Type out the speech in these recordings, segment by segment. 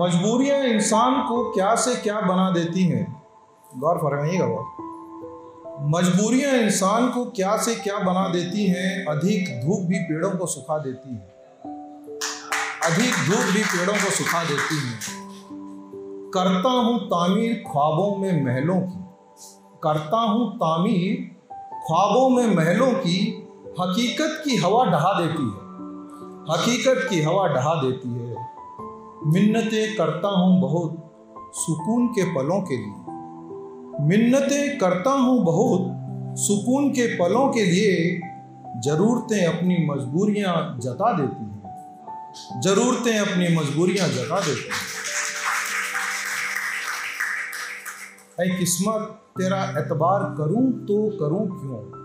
मजबूरियाँ इंसान को क्या से क्या बना देती हैं। गौर फरमाइएगा वो। मजबूरियाँ इंसान को क्या से क्या बना देती हैं, अधिक धूप भी पेड़ों को सुखा देती हैं। अधिक धूप भी पेड़ों को सुखा देती हैं। करता हूँ तामीर ख्वाबों में महलों की। करता हूँ तामीर ख्वाबों में महलों की, हकीकत की हवा ढहा देती है। हकीकत की हवा ढहा देती है। मिन्नतें करता हूँ बहुत सुकून के पलों के लिए। मिन्नतें करता हूँ बहुत सुकून के पलों के लिए ज़रूरतें अपनी मजबूरियाँ जता देती हैं। ज़रूरतें अपनी मजबूरियाँ जता देती हैं। ऐ किस्मत तेरा एतबार करूँ तो करूँ क्यों?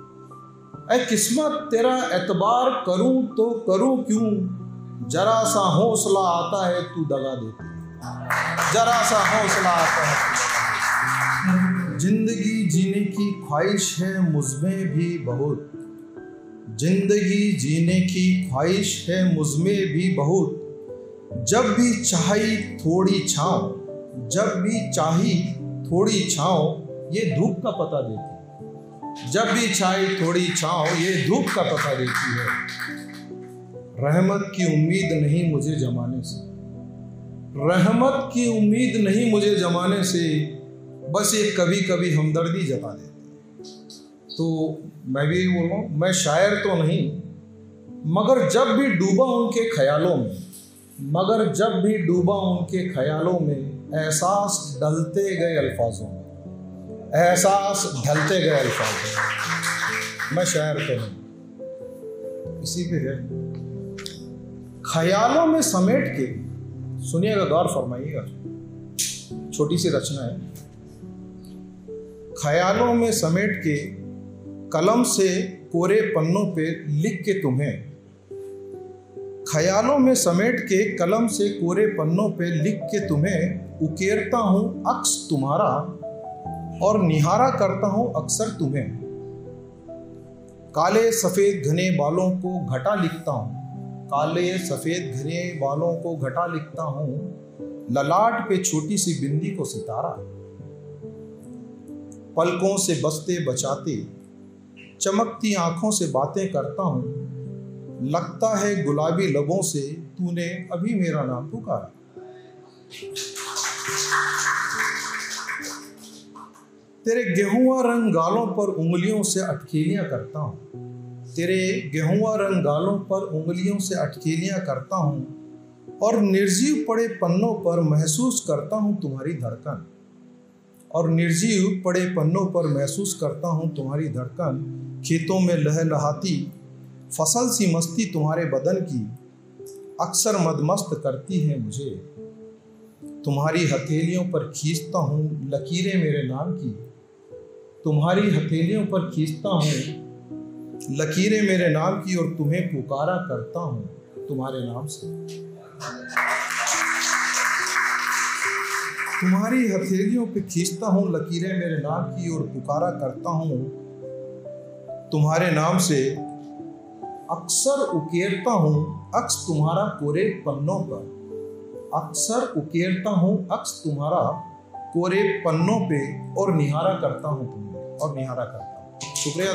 ऐ किस्मत तेरा एतबार करूँ तो करूँ क्यों? जरा सा हौसला आता है, तू दगा देती है जरा सा हौसला आता है ज़िंदगी जीने की ख्वाहिश है, मुझमें भी बहुत। ज़िंदगी जीने की ख्वाहिश है, मुझमें भी बहुत। जब भी चाही थोड़ी छाँव जब भी चाही थोड़ी छाँव ये धूप का पता देती जब भी चाही थोड़ी छाँव ये धूप का पता देती है। रहमत की उम्मीद नहीं मुझे जमाने से। रहमत की उम्मीद नहीं मुझे जमाने से, बस ये कभी कभी हमदर्दी जता देती तो मैं भी बोल रहा हूँ, मैं शायर तो नहीं, मगर जब भी डूबा उनके ख्यालों में, मगर जब भी डूबा उनके ख्यालों में, एहसास ढलते गए अल्फाजों में। एहसास ढलते गए अल्फाजों में। मैं शायर तो नहीं। इसी पे है। ख्यालों में समेट के सुनिएगा, गौर फरमाइएगा। छोटी सी रचना है। ख्यालों में समेट के कलम से कोरे पन्नों पे लिख के तुम्हें। ख्यालों में समेट के कलम से कोरे पन्नों पे लिख के तुम्हें उकेरता हूँ अक्स तुम्हारा और निहारा करता हूँ अक्सर तुम्हें। काले सफ़ेद घने बालों को घटा लिखता हूँ। काले, सफ़ेद, घने बालों को घटा लिखता हूँ, ललाट पे छोटी सी बिंदी को सितारा। पलकों से बसते बचाते, चमकती आँखों से बातें करता हूँ, लगता है गुलाबी लबों से तूने अभी मेरा नाम पुकारा। तेरे गेहूँ रंग गालों पर उंगलियों से अटकेलियाँ करता हूँ तेरे गेहुआ रंग गालों पर उंगलियों से अटकेलियाँ करता हूँ और निर्जीव पड़े पन्नों पर महसूस करता हूँ तुम्हारी धड़कन। और निर्जीव पड़े पन्नों पर महसूस करता हूँ तुम्हारी धड़कन। खेतों में लह लहाती, फ़सल सी मस्ती तुम्हारे बदन की, अक्सर मदमस्त करती है मुझे। तुम्हारी हथेलियों पर खींचता हूँ लकीरें मेरे नाम की, तुम्हारी हथेलियों पर खींचता हूँ लकीरें मेरे नाम की और तुम्हें पुकारा करता हूँ, तुम्हारे नाम से। तुम्हारी हथेलियों पे खींचता हूँ, लकीरें मेरे नाम की और पुकारा करता हूँ, तुम्हारे नाम से अक्सर उकेरता हूँ, अक्स तुम्हारा कोरे पन्नों पर। अक्सर उकेरता हूँ, अक्स तुम्हारा कोरे पन्नों पे और निहारा करता हूँ तुम्हें, और निहारा करता हूँ शुक्रिया